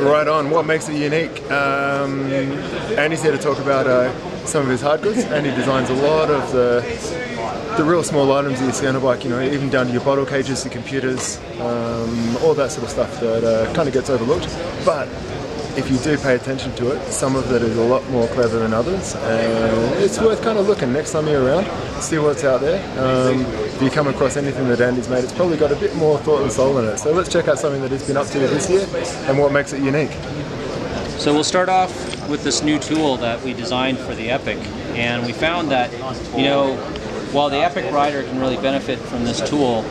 Right on. What makes it unique? Um, Andy's here to talk about uh, some of his hard goods. Andy designs a lot of the the real small items you see on a bike. You know, even down to your bottle cages, the computers, um, all that sort of stuff that uh, kind of gets overlooked. But if you do pay attention to it, some of it is a lot more clever than others, and it's worth kind of looking next time you're around, see what's out there. Um, if you come across anything that Andy's made, it's probably got a bit more thought and soul in it. So let's check out something that he's been up to this year and what makes it unique. So we'll start off with this new tool that we designed for the Epic, and we found that, you know, while the Epic rider can really benefit from this tool,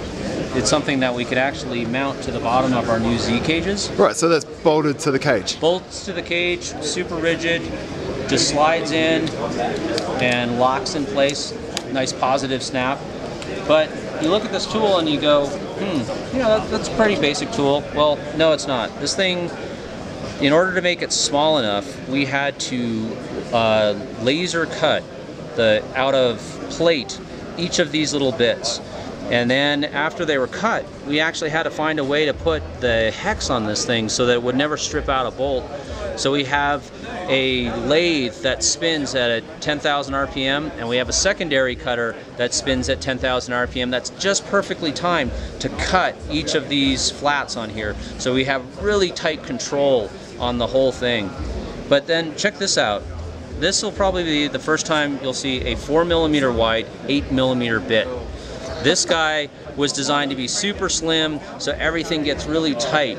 it's something that we could actually mount to the bottom of our new Zee cages. Right, so that's bolted to the cage. Bolts to the cage, super rigid, just slides in and locks in place. Nice positive snap. But you look at this tool and you go, hmm, you know, that's a pretty basic tool. Well, no, it's not. This thing, in order to make it small enough, we had to uh, laser cut the out of plate each of these little bits. And then after they were cut, we actually had to find a way to put the hex on this thing so that it would never strip out a bolt. So we have a lathe that spins at a 10,000 RPM and we have a secondary cutter that spins at 10,000 RPM that's just perfectly timed to cut each of these flats on here. So we have really tight control on the whole thing. But then check this out. This will probably be the first time you'll see a 4 millimeter wide, 8 millimeter bit. This guy was designed to be super slim, so everything gets really tight.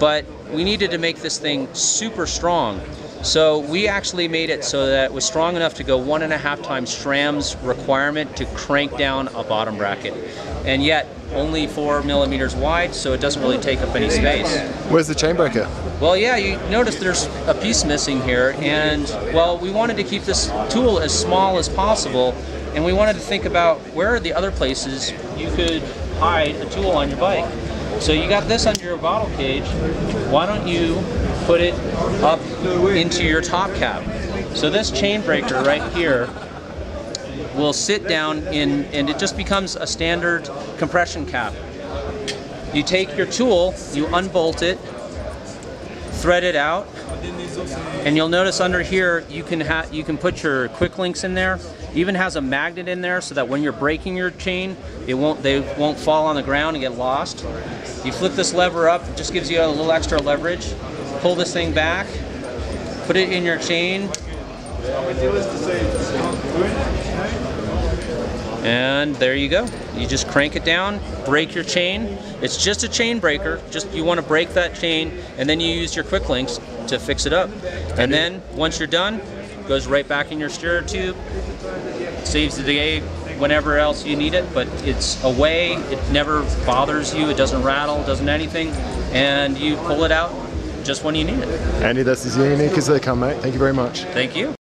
But we needed to make this thing super strong. So we actually made it so that it was strong enough to go one and a half times SRAM's requirement to crank down a bottom bracket. And yet only four millimeters wide, so it doesn't really take up any space. Where's the chain breaker? Well, yeah, you notice there's a piece missing here, and well, we wanted to keep this tool as small as possible, and we wanted to think about where are the other places you could hide a tool on your bike. So you got this under your bottle cage, why don't you put it up into your top cap? So this chain breaker right here will sit down in, and it just becomes a standard compression cap. You take your tool, you unbolt it, thread it out, and you'll notice under here you can have you can put your quick links in there. Even has a magnet in there so that when you're breaking your chain, it won't they won't fall on the ground and get lost. You flip this lever up, it just gives you a little extra leverage. Pull this thing back, put it in your chain, and there you go. You just crank it down, break your chain. It's just a chain breaker. Just you want to break that chain, and then you use your quick links to fix it up. And then once you're done, goes right back in your steerer tube. Saves the day whenever else you need it, but it's away. It never bothers you. It doesn't rattle, doesn't anything, and you pull it out just when you need it. Andy, that's as unique as they come, mate. Thank you very much. Thank you.